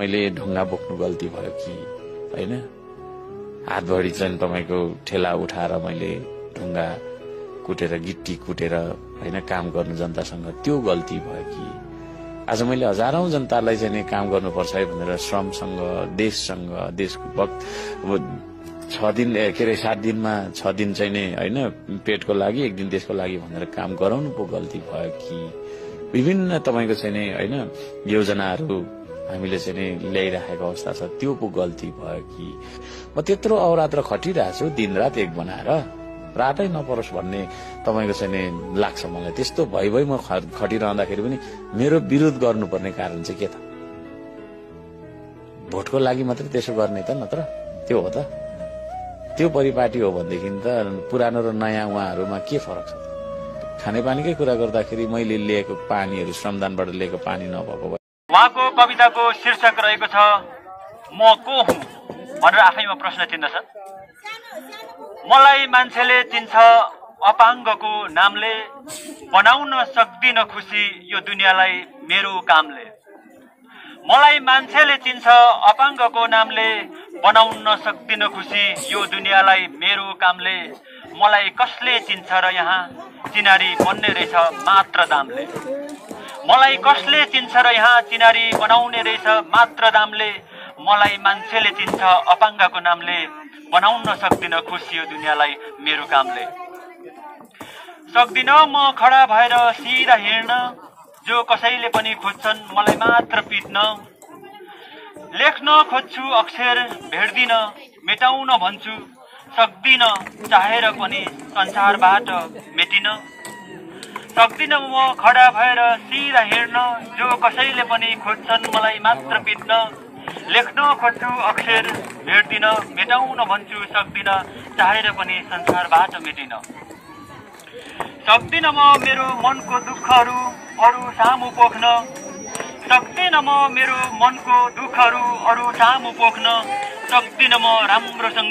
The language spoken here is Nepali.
मैले ढुङ्गा बोक्नु गल्ती भयो कि? होइन? हातभरि चाहिँ तपाईँको ठेला उठाएर मैले ढुङ्गा कुटेर गिट्टी कुटेर होइन काम गर्नु जनतासँग त्यो गल्ती भयो कि? आज मैले हजारौं जनतालाई चाहिँ काम गर्नुपर्छ है भनेर श्रमसँग देशसँग देशको वक्त अब छ दिन के अरे सात दिनमा छ दिन चाहिँ नि होइन पेटको लागि एक दिन देशको लागि भनेर काम गराउनु पो गल्ती भयो कि? विभिन्न तपाईँको चाहिँ नि होइन योजनाहरू हामीले चाहिँ नि ल्याइराखेको अवस्था छ। त्यो पो गल्ती भयो कि? म त्यत्रो अवरात्र खटिरहेको छु दिनरात एक बनाएर। रातै नपरोस् भन्ने तपाईँको चाहिँ नि लाग्छ मलाई। त्यस्तो भइ भइ म खटिरहँदाखेरि पनि मेरो विरोध गर्नुपर्ने कारण चाहिँ के त? भोटको लागि मात्रै त्यसो गर्ने त नत्र? त्यो हो त। त्यो परिपाटी हो भनेदेखि त पुरानो र नयाँ उहाँहरूमा के फरक छ खानेपानीकै कुरा गर्दाखेरि मैले लिएको पानीहरू श्रमदानबाट लिएको पानी नभएको भए उहाँको कविताको शीर्षक रहेको छ म को हुँ? भनेर आफैमा प्रश्न चिन्ह छ मलाई मान्छेले चिन्छ अपाङ्गको नामले। बनाउन सक्दिन खुसी यो दुनियाँलाई मेरो कामले। मलाई मान्छेले चिन्छ अपाङ्गको नामले। बनाउन सक्दिन खुसी यो दुनियाँलाई मेरो कामले। मलाई कसले चिन्छ र यहाँ? चिनारी बन्ने रहेछ मात्र दामले। मलाई कसले चिन्छ र यहाँ चिनारी बनाउने रहेछ? मात्र दामले। मलाई मान्छेले चिन्छ अपाङ्गको नामले। बनाउन सक्दिन खुसी यो दुनियाँलाई मेरो कामले। सक्दिन म खडा भएर सिधा हिँड्न। जो कसैले पनि खोज्छन् मलाई मात्र पिट्न। लेख्न खोज्छु अक्षर भेट्दिन मेटाउन भन्छु। सक्दिन चाहेर पनि संसारबाट मेटिन। सक्दिन म खडा भएर सिधा हिँड्न जो कसैले पनि खोज्छन् मलाई मात्र पिट्न। लेख्न खोज्छु अक्षर भेट्दिन मेटाउन भन्छु सक्दिन चाहेर पनि संसारबाट मेटिन। सक्दिन म मेरो मनको दुःखहरू अरू सामु पोख्न। सक्दिन म मेरो मनको दुःखहरू अरू सामु पोख्न। सक्दिन म राम्रोसँग